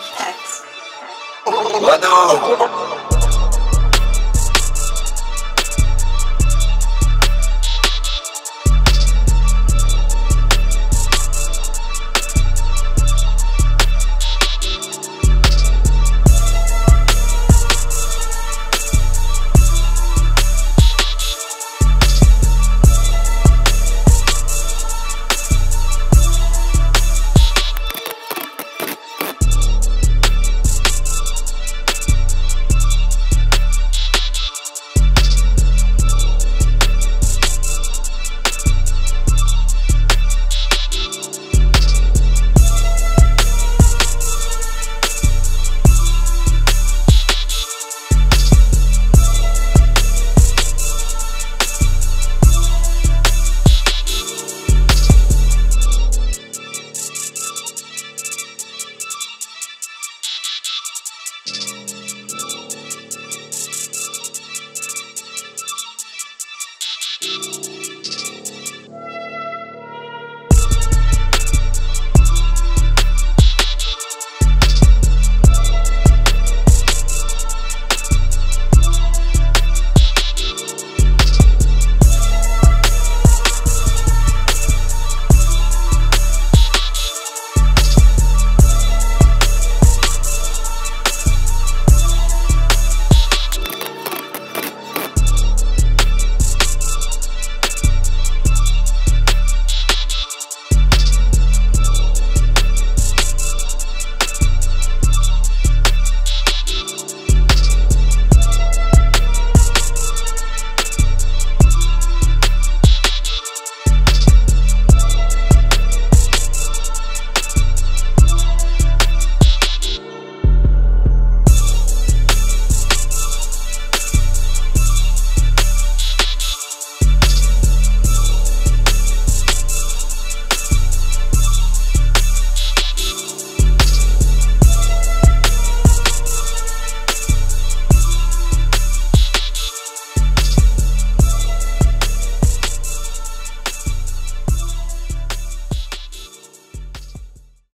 Text. Mother.